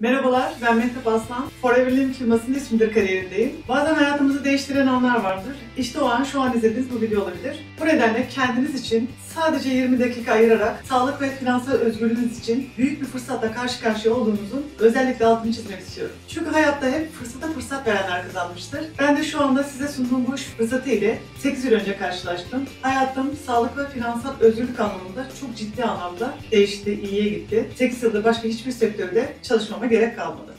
Merhabalar, ben Mehtap Aslan. Forever Living firmasının ismidir kariyerindeyim. Bazen hayatımızı değiştiren anlar vardır. İşte o an şu an izlediğiniz bu video olabilir. Bu nedenle kendiniz için sadece 20 dakika ayırarak sağlık ve finansal özgürlüğünüz için büyük bir fırsatla karşı karşıya olduğunuzun özellikle altını çizmek istiyorum. Çünkü hayatta hep fırsata fırsat verenler kazanmıştır. Ben de şu anda size sunduğum bu fırsatı ile 8 yıl önce karşılaştım. Hayatım sağlık ve finansal özgürlük anlamında çok ciddi anlamda değişti, iyiye gitti. 8 yıldır başka hiçbir sektörde gerek kalmadı.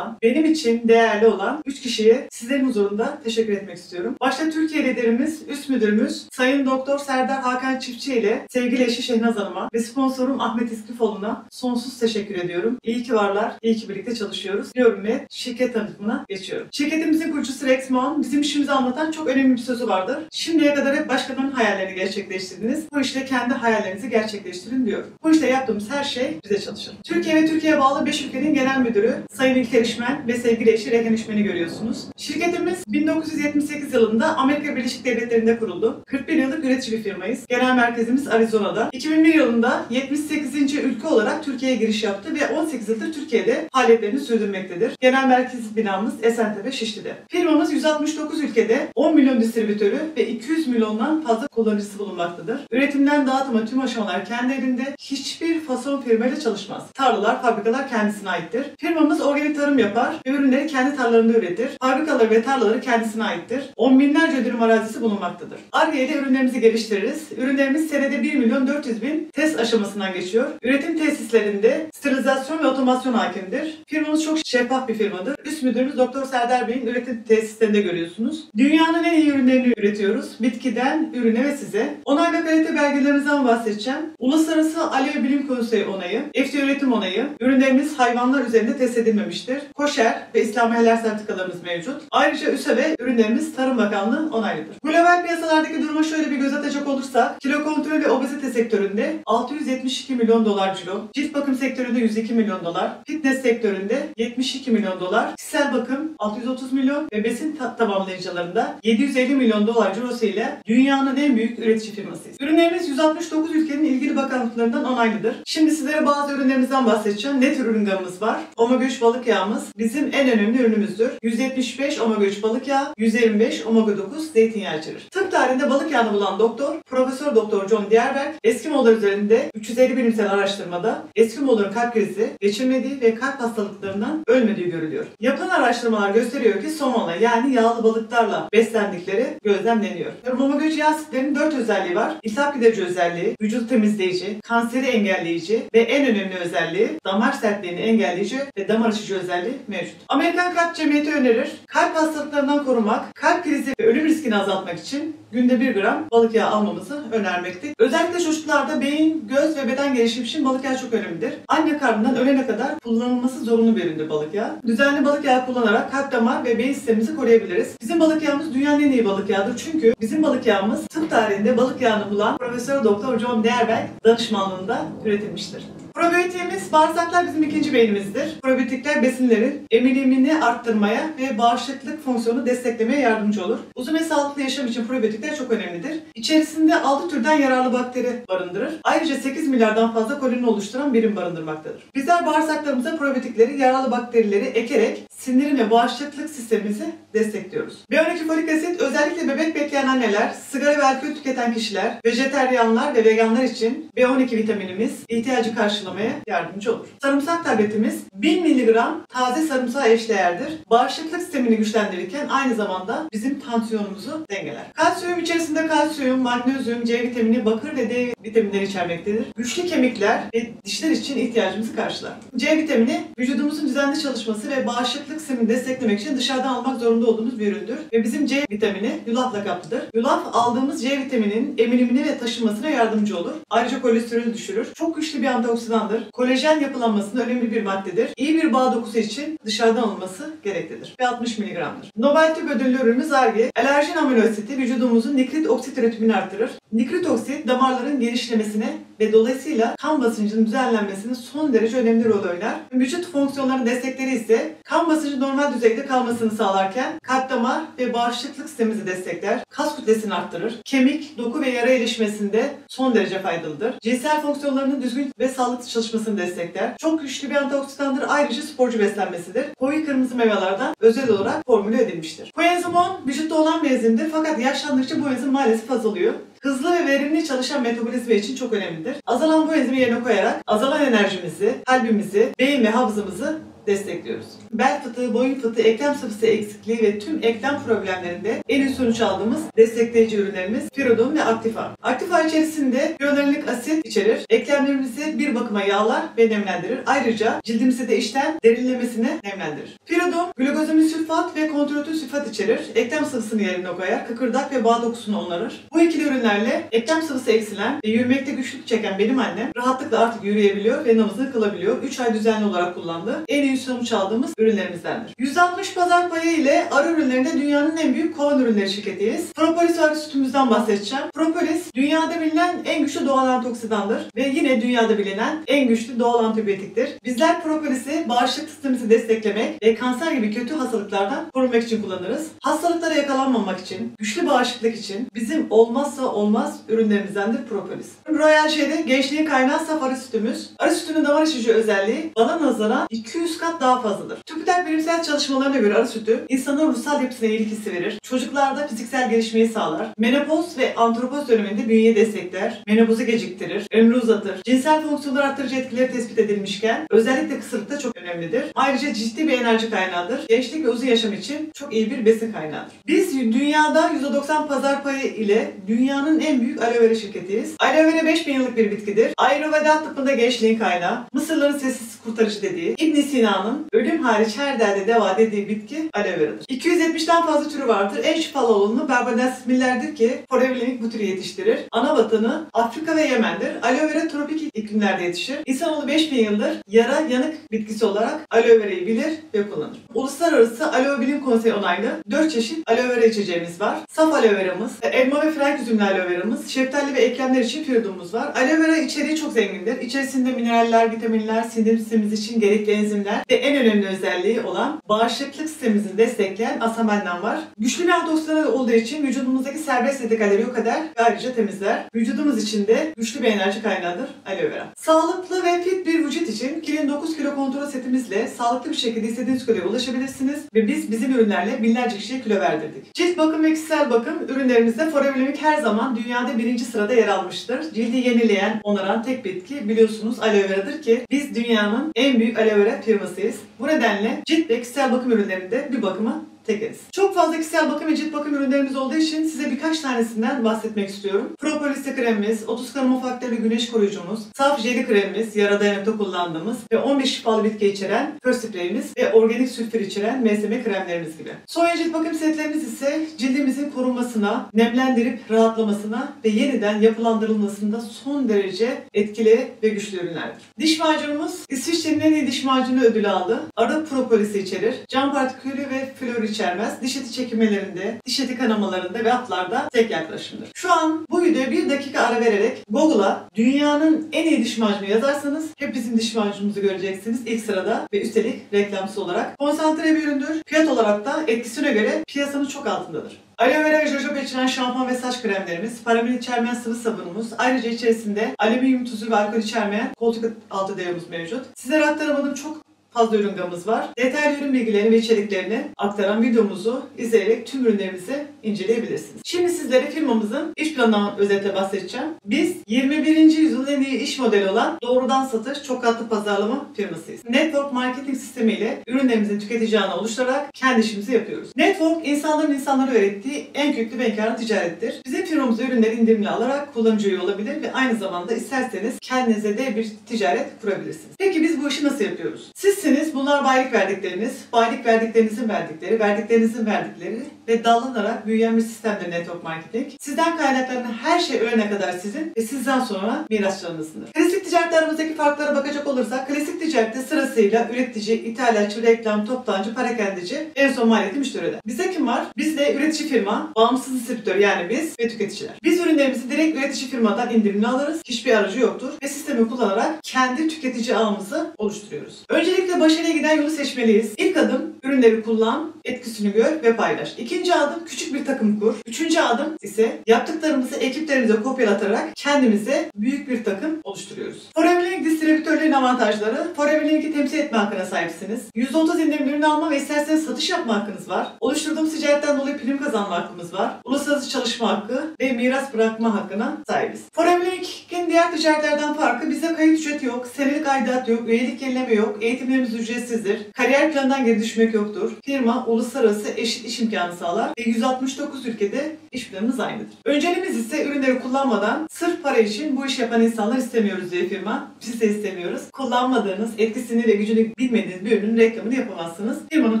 Olan, benim için değerli olan 3 kişiye sizlerin huzurunda teşekkür etmek istiyorum. Başta Türkiye liderimiz, üst müdürümüz Sayın Doktor Serdar Hakan Çiftçi ile sevgili eşi Şehnaz Hanım'a ve sponsorum Ahmet İskifoğlu'na sonsuz teşekkür ediyorum. İyi ki varlar, iyi ki birlikte çalışıyoruz diyorum ve şirket tanıtımına geçiyorum. Şirketimizin kurucusu Rex Mon bizim işimizi anlatan çok önemli bir sözü vardır. Şimdiye kadar hep başkalarının hayallerini gerçekleştirdiniz. Bu işte kendi hayallerinizi gerçekleştirin diyor. Bu işte yaptığımız her şey bize çalışır. Türkiye ve Türkiye'ye bağlı 5 ülkenin genel müdürü Sayın İlker İşmen ve sevgili eşi Regen görüyorsunuz. Şirketimiz 1978 yılında Amerika Birleşik Devletleri'nde kuruldu. 41 yıllık üretici bir firmayız. Genel merkezimiz Arizona'da. 2001 yılında 78. ülke olarak Türkiye'ye giriş yaptı ve 18 yıldır Türkiye'de faaliyetlerini sürdürmektedir. Genel merkez binamız Esentepe Şişli'de. Firmamız 169 ülkede 10 milyon distribütörü ve 200 milyondan fazla kullanıcısı bulunmaktadır. Üretimden dağıtıma tüm aşamalar kendi elinde hiçbir fason firmayla çalışmaz. Tarlalar, fabrikalar kendisine aittir. Firmamız organik tarım yapar ve ürünleri kendi tarlalarında üretir. Fabrikaları ve tarlaları kendisine aittir. On binlerce dönüm arazisi bulunmaktadır. Ar-Ge ile ürünlerimizi geliştiririz. Ürünlerimiz senede 1 milyon 400 bin test aşamasından geçiyor. Üretim tesislerinde sterilizasyon ve otomasyon hakimdir. Firmamız çok şeffaf bir firmadır. Üst müdürümüz Doktor Serdar Bey'in üretim tesislerinde görüyorsunuz. Dünyanın en iyi ürünlerini üretiyoruz. Bitkiden ürüne ve size. Onay ve kalite belgelerimizden bahsedeceğim. Uluslararası Aloe Bilim Konseyi onayı, FDA üretim onayı, ürünlerimiz hayvanlar üzerinde test edilmemiştir. Koşer ve İslam Helal sertifikalarımız mevcut. Ayrıca ÜSEVE ürünlerimiz Tarım Bakanlığı onaylıdır. Global piyasalardaki duruma şöyle bir göz atacak olursak, kilo kontrol ve obezite sektöründe 672 milyon dolar cilo, cilt bakım sektöründe 102 milyon dolar, fitness sektöründe 72 milyon dolar, kişisel bakım 630 milyon ve besin ta- tamamlayıcılarında 750 milyon dolar cirosu ile dünyanın en büyük üretici firmasıyız. Ürünlerimiz 169 ülkenin ilgili bakanlıklarından onaylıdır. Şimdi sizlere bazı ürünlerimizden bahsedeceğim. Ne tür ürün gamımız var? Omega 3 balık yağımız bizim en önemli ürünümüzdür. 175 omega 3 balık yağı, 125 omega 9 zeytinyağı içerir. Tıp tarihinde balık yağını bulan doktor, Profesör Doktor John Dierberg, Eskimoğullar üzerinde 350 bilimsel araştırmada Eskimoğulların kalp krizi geçirmediği ve kalp hastalıklarından ölmediği görülüyor. Yapılan araştırmalar gösteriyor ki somonla yani yağlı balıklarla beslendikleri gözlemleniyor. Omega 3 yağ asitlerinin 4 özelliği var. İltihap giderici özelliği, vücut temizleyici, kanseri engelleyici ve en önemli özelliği damar sertliğini engelleyici ve damar açıcı özelliği mevcut. Amerikan Kalp Cemiyeti önerir. Kalp hastalıklarından korumak, kalp krizi ve ölüm riskini azaltmak için günde 1 gram balık yağı almamızı önermektedir. Özellikle çocuklarda beyin, göz ve beden gelişimi için balık yağı çok önemlidir. Anne karnından ölene kadar kullanılması zorunlu bir üründür balık yağı. Düzenli balık yağı kullanarak kalp damar ve beyin sistemimizi koruyabiliriz. Bizim balık yağımız dünyanın en iyi balık yağıdır çünkü bizim balık yağımız tıp tarihinde balık yağını bulan Profesör Doktor John Dierberg danışmanlığında üretilmiştir. Probiyotiğimiz bağırsaklar bizim ikinci beynimizdir. Probiyotikler besinlerin emilimini arttırmaya ve bağışıklık fonksiyonu desteklemeye yardımcı olur. Uzun ve sağlıklı yaşam için probiyotikler çok önemlidir. İçerisinde 6 türden yararlı bakteri barındırır. Ayrıca 8 milyardan fazla koloni oluşturan birim barındırmaktadır. Bizler bağırsaklarımıza probiyotikleri, yararlı bakterileri ekerek sindirim ve bağışıklık sistemimizi destekliyoruz. B12 folik asit özellikle bebek bekleyen anneler, sigara ve alkol tüketen kişiler, vejeteryanlar ve veganlar için B12 vitaminimiz ihtiyacı karşılamaya yardımcı olur. Sarımsak tabletimiz 1000 mg taze sarımsağa eşdeğerdir. Bağışıklık sistemini güçlendirirken aynı zamanda bizim tansiyonumuzu dengeler. Kalsiyum içerisinde kalsiyum, magnezyum, C vitamini, bakır ve D vitaminleri içermektedir. Güçlü kemikler ve dişler için ihtiyacımızı karşılar. C vitamini vücudumuzun düzenli çalışması ve bağışıklık sistemini desteklemek için dışarıdan almak zorunda olduğumuz bir üründür. Ve bizim C vitamini yulafla kaplıdır. Yulaf aldığımız C vitamininin emilimine ve taşınmasına yardımcı olur. Ayrıca kolesterolü düşürür. Çok güçlü bir antioksidandır. Kolajen yapılanmasında önemli bir maddedir. İyi bir bağ dokusu için dışarıdan alınması gereklidir. Ve 60 mg'dır. Nobel Tıp Ödüllü ürünümüz Arge. Alerjin amino asiti vücudumuzun nikrit oksit üretimini artırır. Nikrit oksit damarların genişlemesine ve dolayısıyla kan basıncının düzenlenmesine son derece önemli rol oynar. Vücut fonksiyonlarının destekleri ise kan basıncı normal düzeyde kalmasını sağlarken kalp damar ve bağışıklık sistemimizi destekler, kas kütlesini arttırır, kemik, doku ve yara iyileşmesinde son derece faydalıdır. Cinsel fonksiyonlarının düzgün ve sağlıklı çalışmasını destekler. Çok güçlü bir antioksidandır. Ayrıca sporcu beslenmesidir. Koyu kırmızı meyvelerden özel olarak formüle edilmiştir. Koenzim 10 vücutta olan bir enzimdir fakat yaşlandıkça bu enzim maalesef azalıyor. Hızlı ve verimli çalışan metabolizma için çok önemlidir. Azalan bu enzimi yerine koyarak azalan enerjimizi, kalbimizi, beyin ve hafızamızı destekliyoruz. Bel fıtığı, boyun fıtığı, eklem sıvısı eksikliği ve tüm eklem problemlerinde en iyi sonuç aldığımız destekleyici ürünlerimiz Firodon ve Aktifa. Aktifa içerisinde hyaluronik asit içerir. Eklemlerimizi bir bakıma yağlar ve nemlendirir. Ayrıca cildimizi de içten derinlemesine nemlendirir. Firodon glukozamil sülfat ve kontroltül sülfat içerir. Eklem sıvısını yerine koyar. Kıkırdak ve bağ dokusunu onarır. Bu ikili ürünlerle eklem sıvısı eksilen ve yürümekte güçlük çeken benim annem rahatlıkla artık yürüyebiliyor ve namazını kılabiliyor. 3 ay düzenli olarak kullandı. En iyi sonuç aldığımız ürünlerimizdendir. 160 pazar payı ile arı ürünlerinde dünyanın en büyük kovan ürünleri şirketiyiz. Propolis arı sütümüzden bahsedeceğim. Propolis dünyada bilinen en güçlü doğal antioksidandır ve yine dünyada bilinen en güçlü doğal antibiyotiktir. Bizler propolisi bağışıklık sistemimizi desteklemek ve kanser gibi kötü hastalıklardan korunmak için kullanırız. Hastalıklara yakalanmamak için, güçlü bağışıklık için bizim olmazsa olmaz ürünlerimizdendir propolis. Royal Jelly gençliğin kaynağı saf arı sütümüz. Arı sütünün damar içici özelliği bana nazaran 200 kat daha fazladır. TÜBİTAK bilimsel çalışmalarına göre arı sütü insanın ruhsal yapısına iyilik verir. Çocuklarda fiziksel gelişmeyi sağlar. Menopoz ve antropoz döneminde bünyeyi destekler. Menopozu geciktirir. Ömrü uzatır. Cinsel fonksiyonları arttırıcı etkileri tespit edilmişken özellikle kısırlıkta çok önemlidir. Ayrıca ciddi bir enerji kaynağıdır. Gençlik ve uzun yaşam için çok iyi bir besin kaynağıdır. Biz dünyada %90 pazar payı ile dünyanın en büyük aloe vera şirketiyiz. Aloe vera 5000 yıllık bir bitkidir. Ayurveda tıbbında gençliğin kaynağı. Mısırların sessiz kurtarıcı dediği. İbn Sina'nın ölüm hariç her derde deva dediği bitki aloe veradır. 270'ten fazla türü vardır. En şifalı olanı Barbados millerdir ki Foreverlink bu türü yetiştirir. Ana vatanı Afrika ve Yemen'dir. Aloe vera tropik iklimlerde yetişir. İnsanoğlu 5000 yıldır yara yanık bitkisi olarak aloe verayı bilir ve kullanır. Uluslararası Aloe Bilim Konseyi onaylı 4 çeşit aloe vera içeceğimiz var. Saf aloe veramız, elma ve frank üzümlü aloe veramız, şeftali ve eklemler için firidumuz var. Aloe vera içeriği çok zengindir. İçerisinde mineraller, vitaminler, sindirim sistemimiz için gerekli enzimler ve en önemli özelliği olan bağışıklık sistemimizi destekleyen asamenden var. Güçlü bir antioksidan olduğu için vücudumuzdaki serbest radikalleri yok eder ve ayrıca temizler. Vücudumuz için de güçlü bir enerji kaynağıdır aloe vera. Sağlıklı ve fit bir vücut için Kilin 9 kilo kontrol setimizle sağlıklı bir şekilde istediğiniz kiloya ulaşabilirsiniz ve biz bizim ürünlerle binlerce kişiye kilo verdirdik. Cilt bakım ve kişisel bakım ürünlerimizde Forever her zaman dünyada birinci sırada yer almıştır. Cildi yenileyen, onaran tek bitki biliyorsunuz aloe veradır ki biz dünyanın en büyük aloe vera firmasıyız. Bu nedenle cilt ve kişisel bakım ürünlerinde bir bakıma tekeriz. Çok fazla kişisel bakım ve cilt bakım ürünlerimiz olduğu için size birkaç tanesinden bahsetmek istiyorum. Propolis kremimiz, 30 karamo faktörlü güneş koruyucumuz, saf jeli kremimiz, yara dayanıklı kullandığımız ve 15 şifalı bitki içeren fır spreyimiz ve organik sülfür içeren MSM kremlerimiz gibi. Soya cilt bakım setlerimiz ise cildimizin korunmasına, nemlendirip rahatlamasına ve yeniden yapılandırılmasında son derece etkili ve güçlü ürünlerdir. Diş macunumuz İsviçre'nin en iyi diş macunu ödülü aldı. Arı propolisi içerir. Cam partikülü ve flor içermez. Diş eti çekimlerinde, diş eti kanamalarında ve atlarda tek yaklaşımdır. Şu an bu videoya bir dakika ara vererek Google'a dünyanın en iyi diş macunu yazarsanız hep bizim diş macunumuzu göreceksiniz ilk sırada ve üstelik reklamsız olarak. Konsantre bir üründür. Fiyat olarak da etkisine göre piyasanın çok altındadır. Aloe vera ve jojoba içeren şampuan ve saç kremlerimiz, paraben içermeyen sıvı sabunumuz, ayrıca içerisinde alüminyum tuzu ve alkol içermeyen koltuk altı deomuz mevcut. Sizlere aktaramadığım çok fazla ürün var. Detaylı ürün bilgilerini ve içeriklerini aktaran videomuzu izleyerek tüm ürünlerimizi inceleyebilirsiniz. Şimdi sizlere firmamızın iş planından özetle bahsedeceğim. Biz 21. yüzyılın en iyi iş modeli olan doğrudan satış çok katlı pazarlama firmasıyız. Network marketing sistemiyle ürünlerimizin tüketici oluşturarak kendi işimizi yapıyoruz. Network insanların insanlara öğrettiği en köklü ve enkarlı ticarettir. Bizim firmamızda ürünleri indirimli alarak kullanıcı olabilir ve aynı zamanda isterseniz kendinize de bir ticaret kurabilirsiniz. Peki biz bu işi nasıl yapıyoruz? Sizsiniz bunlar baylık verdikleriniz, baylık verdiklerinizin verdikleri, verdiklerinizin verdikleri ve dallanarak büyüyen bir sistemdir network marketing. Sizden kaynaklanan her şey ölene kadar sizin ve sizden sonra mirasçılarınızındır. Klasik ticarette aramızdaki farklara bakacak olursak klasik ticarette sırasıyla üretici, ithalatçı, reklam, toptancı, parakendici, en son maliyeti müşteri öder. Bizde kim var? Bizde üretici firma, bağımsız distribütör yani biz ve tüketiciler. Biz ürünlerimizi direkt üretici firmadan indirimli alırız. Hiçbir aracı yoktur ve sistemi kullanarak kendi tüketici ağımızı oluşturuyoruz. Öncelikle başarıya giden yolu seçmeliyiz. İlk adım ürünleri kullan, etkisini gör ve paylaş. İkinci adım küçük bir takım kur. Üçüncü adım ise yaptıklarımızı ekiplerimize kopyalatarak kendimize büyük bir takım oluşturuyoruz. Forever Link distribütörlerin avantajları. Forever Link'i temsil etme hakkına sahipsiniz. %30 indirimli ürün alma ve isterseniz satış yapma hakkınız var. Oluşturduğumuz ticaretten dolayı prim kazanma hakkımız var. Uluslararası çalışma hakkı ve miras bırakma hakkına sahibiz. Forever Link'in diğer ticaretlerden farkı bize kayıt ücreti yok, senelik aidat yok, üyelik yenileme yok, eğitimlerimiz ücretsizdir. Kariyer planından geri düşmek yoktur. Firma uluslararası eşit iş imkanı sağlar ve 169 ülkede iş planımız aynıdır. Önceliğimiz ise ürünleri kullanmadan sırf para için bu iş yapan insanlar istemiyoruz diye firma. Biz de istemiyoruz. Kullanmadığınız, etkisini ve gücünü bilmediğiniz bir ürünün reklamını yapamazsınız. Firmanın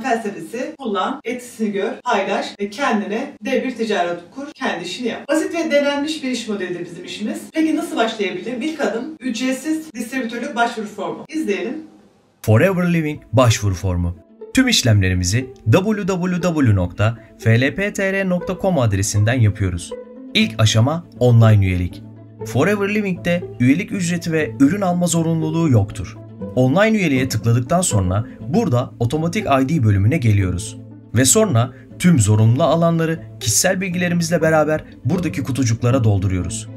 felsefesi kullan, etkisini gör, paylaş ve kendine de bir ticaret kur, kendi işini yap. Basit ve denenmiş bir iş modelidir bizim işimiz. Peki nasıl başlayabilirim? İlk adım ücretsiz distribütörlük başvuru formu. İzleyelim. Forever Living başvuru formu. Tüm işlemlerimizi www.flptr.com adresinden yapıyoruz. İlk aşama online üyelik. Forever Living'de üyelik ücreti ve ürün alma zorunluluğu yoktur. Online üyeliğe tıkladıktan sonra burada otomatik ID bölümüne geliyoruz. Ve sonra tüm zorunlu alanları kişisel bilgilerimizle beraber buradaki kutucuklara dolduruyoruz.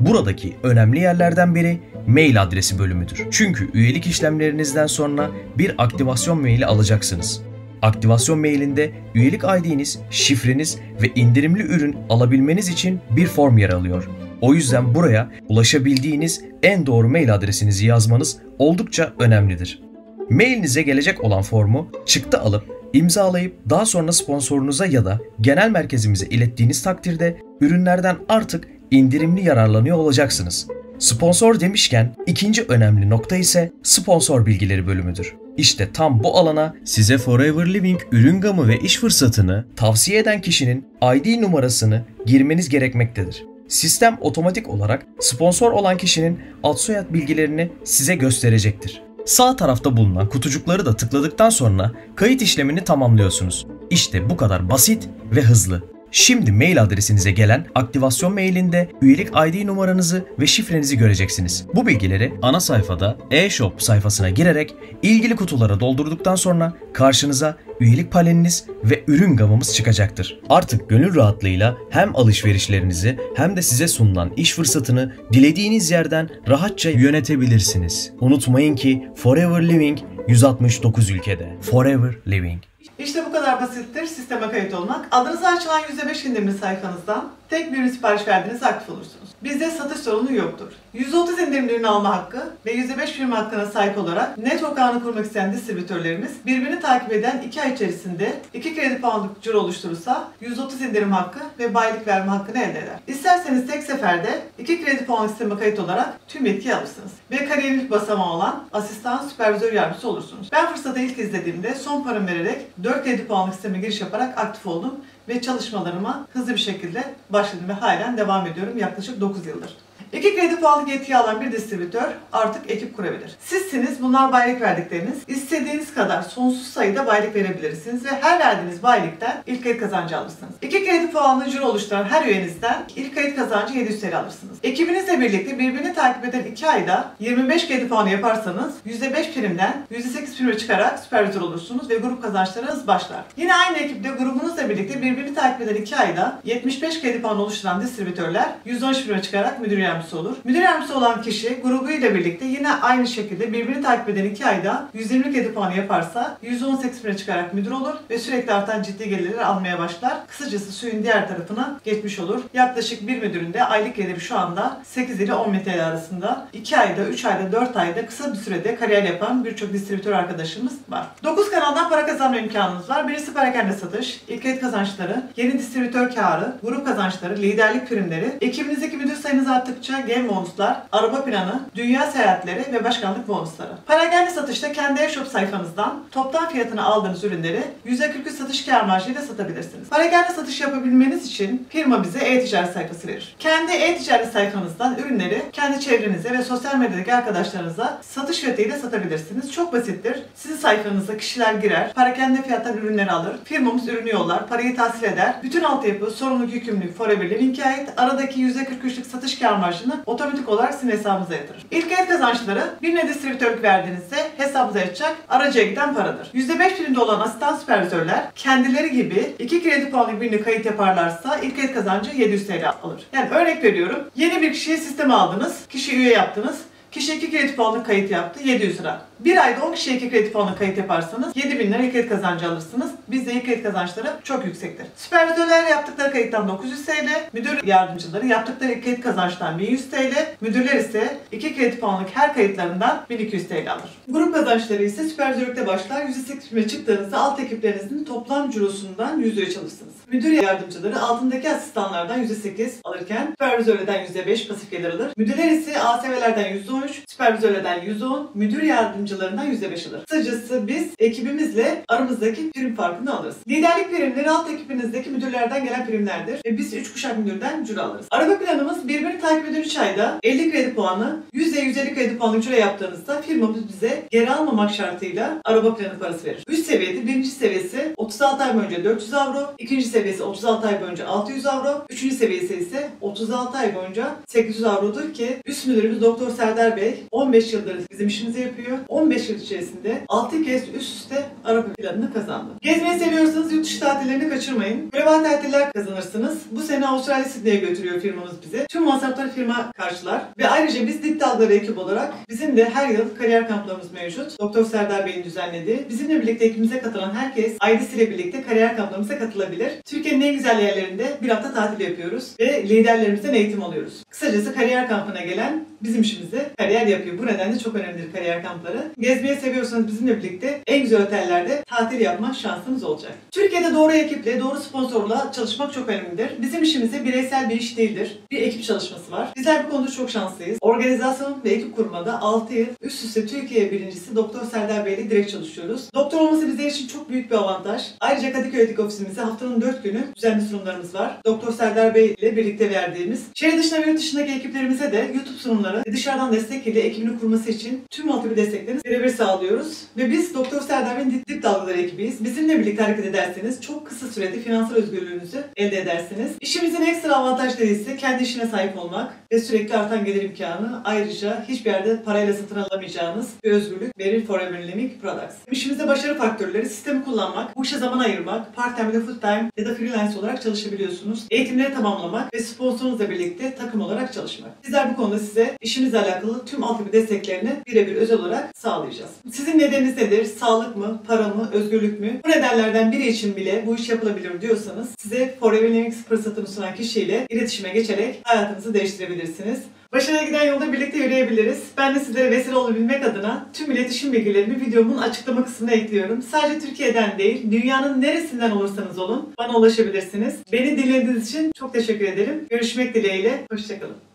Buradaki önemli yerlerden biri mail adresi bölümüdür. Çünkü üyelik işlemlerinizden sonra bir aktivasyon maili alacaksınız. Aktivasyon mailinde üyelik ID'niz, şifreniz ve indirimli ürün alabilmeniz için bir form yer alıyor. O yüzden buraya ulaşabildiğiniz en doğru mail adresinizi yazmanız oldukça önemlidir. Mailinize gelecek olan formu çıktı alıp imzalayıp daha sonra sponsorunuza ya da genel merkezimize ilettiğiniz takdirde ürünlerden artık indirimli yararlanıyor olacaksınız. Sponsor demişken ikinci önemli nokta ise sponsor bilgileri bölümüdür. İşte tam bu alana size Forever Living ürün gamı ve iş fırsatını tavsiye eden kişinin ID numarasını girmeniz gerekmektedir. Sistem otomatik olarak sponsor olan kişinin ad soyad bilgilerini size gösterecektir. Sağ tarafta bulunan kutucukları da tıkladıktan sonra kayıt işlemini tamamlıyorsunuz. İşte bu kadar basit ve hızlı. Şimdi mail adresinize gelen aktivasyon mailinde üyelik ID numaranızı ve şifrenizi göreceksiniz. Bu bilgileri ana sayfada e-shop sayfasına girerek ilgili kutulara doldurduktan sonra karşınıza üyelik paneliniz ve ürün gamımız çıkacaktır. Artık gönül rahatlığıyla hem alışverişlerinizi hem de size sunulan iş fırsatını dilediğiniz yerden rahatça yönetebilirsiniz. Unutmayın ki Forever Living 169 ülkede. Forever Living. İşte bu kadar basittir sisteme kayıt olmak. Adınızı açılan %5 indirimli sayfanızdan tek bir ürün sipariş verdiğinizde aktif olursunuz. Bizde satış sorunu yoktur. %30 indirimli ürün alma hakkı ve %5 firma hakkına sahip olarak network ağını kurmak isteyen distribütörlerimiz birbirini takip eden 2 ay içerisinde 2 kredi puanlık ciro oluşturursa %30 indirim hakkı ve baylık verme hakkını elde eder. İsterseniz tek seferde 2 kredi puanlık sisteme kayıt olarak tüm yetkiyi alırsınız. Ve kariyerin ilk basamağı olan asistan süpervizör yardımcısı olursunuz. Ben fırsatı ilk izlediğimde son paramı vererek 4 kredi puanlık sisteme giriş yaparak aktif oldum ve çalışmalarıma hızlı bir şekilde başladım ve halen devam ediyorum yaklaşık 9 yıldır. İki kredi puanlık yetki alan bir distribütör artık ekip kurabilir. Sizsiniz, bunlar baylık verdikleriniz. İstediğiniz kadar sonsuz sayıda baylık verebilirsiniz ve her verdiğiniz baylıktan ilk kayıt kazancı alırsınız. İki kredi puanlı ciro oluşturan her üyenizden ilk kayıt kazancı 700 TL alırsınız. Ekibinizle birlikte birbirini takip eden 2 ayda 25 kredi puanı yaparsanız %5 primden %8 prime çıkarak süpervizör olursunuz ve grup kazançlarınız başlar. Yine aynı ekipte grubunuzla birlikte birbirini takip eden 2 ayda 75 kredi puanı oluşturan distribütörler %13 prime çıkarak müdür yardımcısı yardımcısı olur. Müdür yardımcısı olan kişi grubuyla birlikte yine aynı şekilde birbirini takip eden 2 ayda 120 kredi puanı yaparsa 118 bine çıkarak müdür olur ve sürekli artan ciddi gelirler almaya başlar. Kısacası suyun diğer tarafına geçmiş olur. Yaklaşık bir müdürün de aylık geliri şu anda 8 ile 10 bin arasında. 2 ayda, 3 ayda, 4 ayda kısa bir sürede kariyer yapan birçok distribütör arkadaşımız var. 9 kanaldan para kazanma imkanımız var. Birisi perakende satış, ilk ayet kazançları, yeni distribütör karı, grup kazançları, liderlik primleri, ekibinizdeki müdür sayınız arttıkça gen bonuslar, araba planı, dünya seyahatleri ve başkanlık bonusları. Perakende satışta kendi e-shop sayfanızdan toptan fiyatını aldığınız ürünleri %43 satış kâr marjıyla satabilirsiniz. Perakende satış yapabilmeniz için firma bize e-ticaret sayfası verir. Kendi e-ticaret sayfanızdan ürünleri kendi çevrenize ve sosyal medyadaki arkadaşlarınıza satış fiyatıyla satabilirsiniz. Çok basittir. Sizin sayfanıza kişiler girer, perakende fiyattan ürünleri alır, firmamız ürünü yollar, parayı tahsil eder. Bütün altyapı, sorumluluk, yükümlülük Forever Living'e ait. Aradaki %43'lük satış kâr marjını otomatik olarak sizin hesabınıza yatırır. İlk ayet kazançları birine distribütörlük verdiğinizde hesabınıza yatacak aracıya giden paradır. %5 primde olan asistan süpervizörler kendileri gibi 2 kredi puanlık birine kayıt yaparlarsa ilk ayet kazancı 700 TL alır. Yani örnek veriyorum. Yeni bir kişiyi sisteme aldınız. Kişi üye yaptınız. Kişi 2 kredi puanlık kayıt yaptı 700 lira. Bir ayda 10 kişiye 2 kredi puanlık kayıt yaparsanız 7000 lira kredi kazancı alırsınız. Bizde kredi kazançları çok yüksektir. Süpervizörler yaptıkları kayıttan 900 TL, müdür yardımcıları yaptıkları kredi kazançtan 1100 TL, müdürler ise 2 kredi puanlık her kayıtlarından 1200 TL alır. Grup kazançları ise süpervizörlükte başlar. %8'e çıktığınızda alt ekiplerinizin toplam cirosundan %3 alırsınız. Müdür yardımcıları altındaki asistanlardan %8 alırken süpervizörlerden %5 pasif gelir alır. Müdürler ise ASV'lerden %13, süpervizörlerden %10, müdür yardımcılarından %5 alır. Kısacası biz ekibimizle aramızdaki prim farkını alırız. Liderlik primleri alt ekibinizdeki müdürlerden gelen primlerdir. Ve biz 3 kuşak müdürden cüre alırız. Araba planımız birbirini takip eden 3 ayda 50 kredi puanı, %150 kredi puanlı cüre yaptığınızda firmamız bize geri almamak şartıyla araba planı parası verir. Üst seviyede birinci seviyesi 36 ay boyunca 400 avro, ikinci seviyesi 36 ay boyunca 600 avro, üçüncü seviyesi ise 36 ay boyunca 800 avrodur ki üst müdürümüz Doktor Serdar Bey 15 yıldır bizim işimizi yapıyor. 15 yıl içerisinde 6 kez üst üste araba planını kazandı. Gezmeyi seviyorsanız yurt dışı tatillerini kaçırmayın. Global tatiller kazanırsınız. Bu sene Avustralya Sydney'e götürüyor firmamız bizi. Tüm masrafları firma karşılar. Ve ayrıca biz dip dalgaları ekip olarak bizim de her yıl kariyer kamplarımız mevcut. Doktor Serdar Bey'in düzenlediği. Bizimle birlikte ekibimize katılan herkes ailesiyle birlikte kariyer kamplarımıza katılabilir. Türkiye'nin en güzel yerlerinde bir hafta tatil yapıyoruz ve liderlerimizden eğitim alıyoruz. Kısacası kariyer kampına gelen bizim işimizde kariyer yapıyor. Bu nedenle çok önemlidir kariyer kampları. Gezmeyi seviyorsanız bizimle birlikte en güzel otellerde tatil yapma şansınız olacak. Türkiye'de doğru ekiple, doğru sponsorla çalışmak çok önemlidir. Bizim işimizde bireysel bir iş değildir. Bir ekip çalışması var. Bizler bu konuda çok şanslıyız. Organizasyon ve ekip kurmada 6 yıl üst üste Türkiye birincisi Doktor Serdar Bey ile direkt çalışıyoruz. Doktor olması bizler için çok büyük bir avantaj. Ayrıca Kadıköy'deki ofisimizde haftanın 4 günü düzenli sunumlarımız var. Doktor Serdar Bey ile birlikte verdiğimiz. Şehir dışına ve yurt dışındaki ekiplerimize de YouTube sunumları ve dışarıdan destek ile ekibini kurması için tüm altyapı desteklerini birebir sağlıyoruz. Ve biz Doktor Serdar Bey'in dip, dip dalgaları ekibiyiz. Bizimle birlikte hareket ederseniz çok kısa sürede finansal özgürlüğünüzü elde edersiniz. İşimizin ekstra avantajları ise kendi işine sahip olmak ve sürekli artan gelir imkanı. Ayrıca hiçbir yerde parayla satın alamayacağınız bir özgürlük verir Forever Living Products. İşimizde başarı faktörleri sistemi kullanmak, bu işe zaman ayırmak, part time ya full time ya da freelance olarak çalışabiliyorsunuz. Eğitimleri tamamlamak ve sponsorunuzla birlikte takım olarak çalışmak. Bizler bu konuda size işinizle alakalı tüm altyapı desteklerini birebir özel olarak sağlayacağız. Sizin nedeniniz nedir? Sağlık mı? Para mı? Özgürlük mü? Bu nedenlerden biri için bile bu iş yapılabilir diyorsanız size Forever Living fırsatını sunan kişiyle iletişime geçerek hayatınızı değiştirebilirsiniz. Başarıya giden yolda birlikte yürüyebiliriz. Ben de sizlere vesile olabilmek adına tüm iletişim bilgilerimi videomun açıklama kısmına ekliyorum. Sadece Türkiye'den değil, dünyanın neresinden olursanız olun bana ulaşabilirsiniz. Beni dinlediğiniz için çok teşekkür ederim. Görüşmek dileğiyle, hoşçakalın.